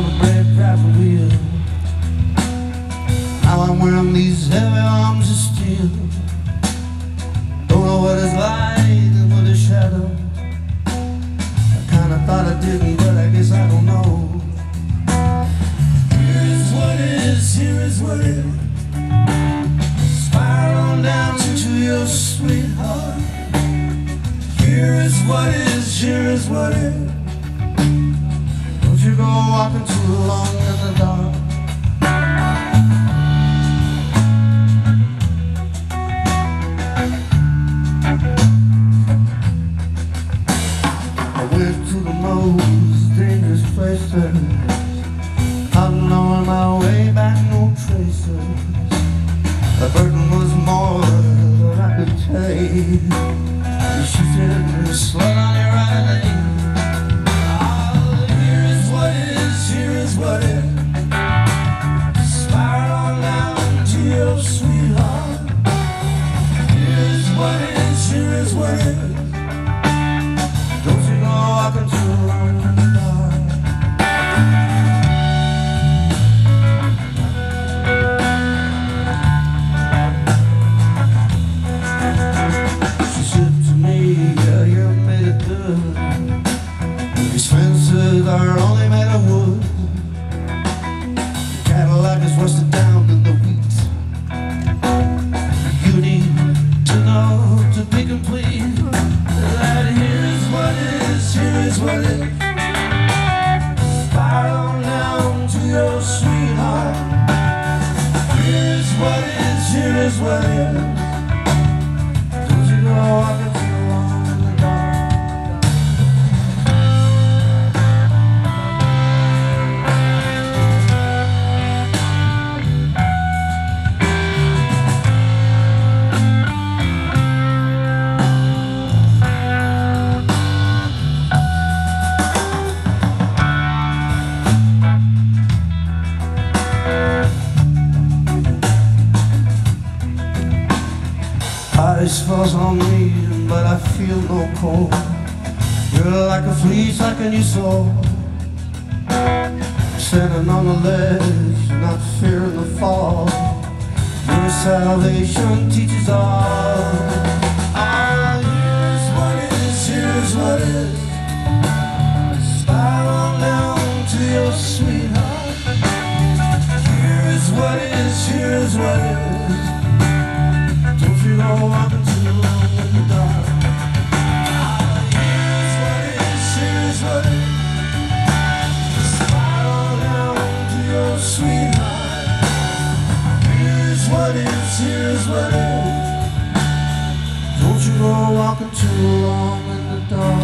on the brake driving wheel. Now I'm wearing these heavy arms of steel. Don't know what is light and what is shadow. I kinda thought I didn't but I guess I don't know. Here is what is, here is what is. Spiral on down to your sweetheart. Here is what is, here is what is. Don't you go walking too long in the dark. I went to the most dangerous places. Out on my way back, no traces. The burden was more than I could take. She said, These fences are only made of wood. Cadillac is rusted down in the wheat. You need to know to be complete that here is what is, here is what is. Spiral on down to your sweetheart. Here is what is, here is what is. Ice falls on me, but I feel no cold. You're like a fleece, like a new soul. Standing on the ledge, not fearing the fall. Your salvation teaches all. What is. Don't you go walking too long in the dark?